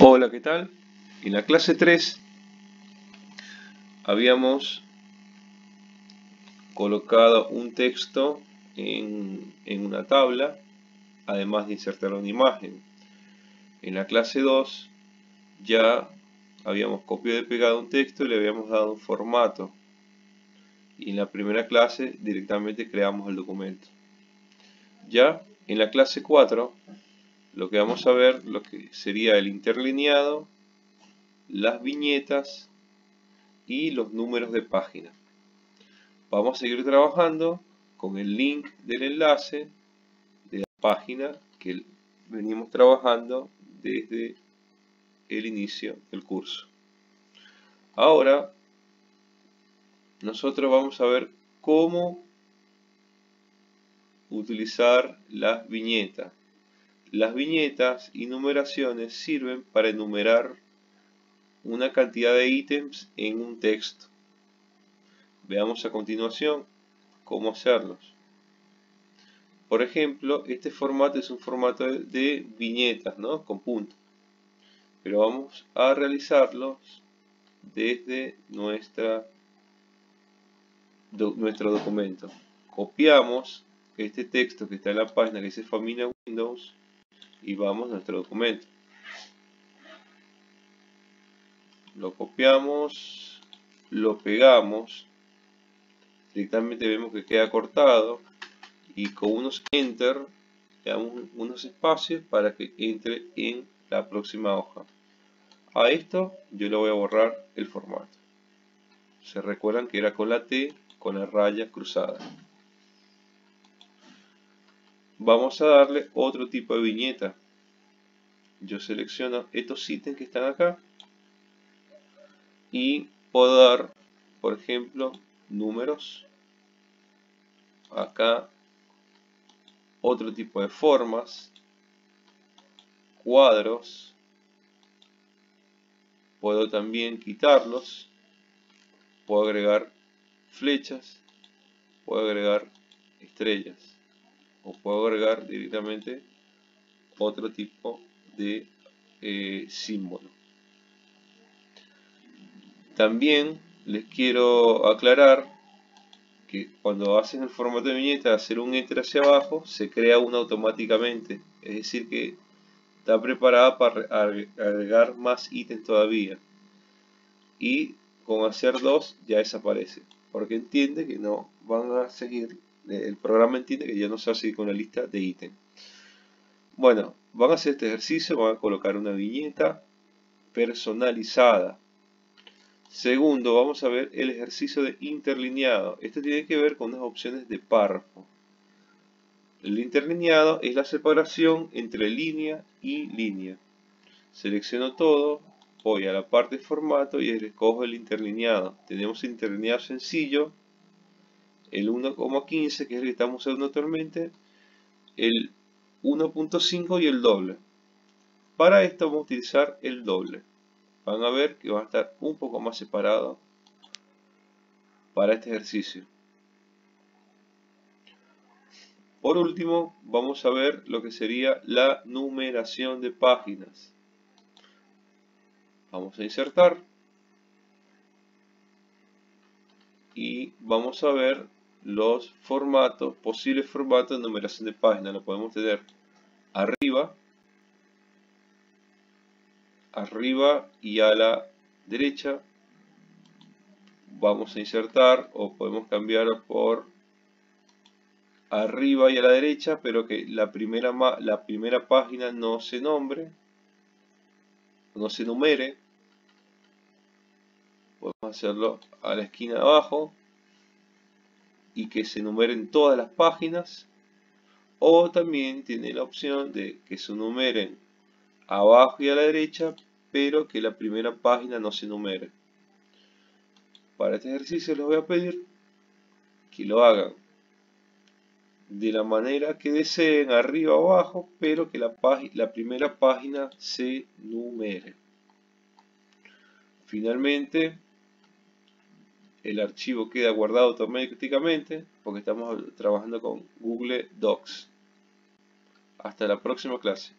Hola, ¿qué tal? En la clase 3 habíamos colocado un texto en, una tabla, además de insertar una imagen. En la clase 2 ya habíamos copiado y pegado un texto y le habíamos dado un formato. Y en la primera clase directamente creamos el documento. Ya en la clase 4 lo que vamos a ver lo que sería el interlineado, las viñetas y los números de página. Vamos a seguir trabajando con el link del enlace de la página que venimos trabajando desde el inicio del curso. Ahora nosotros vamos a ver cómo utilizar las viñetas. Las viñetas y numeraciones sirven para enumerar una cantidad de ítems en un texto. Veamos a continuación cómo hacerlos. Por ejemplo, este formato es un formato de viñetas, ¿no? Con punto. Pero vamos a realizarlos desde nuestra, nuestro documento. Copiamos este texto que está en la página que dice Familia Windows y vamos a nuestro documento. Lo copiamos, lo pegamos, directamente vemos que queda cortado y con unos enter le damos unos espacios para que entre en la próxima hoja. A esto yo le voy a borrar el formato. Se recuerdan que era con la T con la raya cruzada vamos a darle otro tipo de viñeta. Yo selecciono estos ítems que están acá. Y puedo dar por ejemplo números. Acá otro tipo de formas. Cuadros. Puedo también quitarlos. Puedo agregar flechas. Puedo agregar estrellas o puedo agregar directamente otro tipo de eh, símbolo. También les quiero aclarar que cuando hacen el formato de viñeta, hacer un enter hacia abajo, se crea una automáticamente. Es decir que está preparada para agregar más ítems todavía. Y con hacer dos ya desaparece. Porque entiende que no van a seguir el programa entiende que ya no se hace con la lista de ítems. Bueno, van a hacer este ejercicio, van a colocar una viñeta personalizada. Segundo, vamos a ver el ejercicio de interlineado. Esto tiene que ver con las opciones de párrafo. El interlineado es la separación entre línea y línea. Selecciono todo, voy a la parte de formato y escojo el interlineado. Tenemos interlineado sencillo, el 1,15 que es el que estamos usando actualmente, el 1.5 y el doble. Para esto vamos a utilizar el doble. Van a ver que va a estar un poco más separado para este ejercicio. Por último, vamos a ver lo que sería la numeración de páginas. Vamos a insertar. Y vamos a ver los formatos, posibles formatos de numeración de página. Lo podemos tener arriba, arriba y a la derecha. Vamos a insertar o podemos cambiar por arriba y a la derecha, pero que la primera, la primera página no se nombre, no se numere. Podemos hacerlo a la esquina de abajo y que se numeren todas las páginas o también tiene la opción de que se numeren abajo y a la derecha pero que la primera página no se numere. Para este ejercicio les voy a pedir que lo hagan de la manera que deseen arriba o abajo pero que la, la primera página se numere. Finalmente el archivo queda guardado automáticamente porque estamos trabajando con Google Docs. Hasta la próxima clase.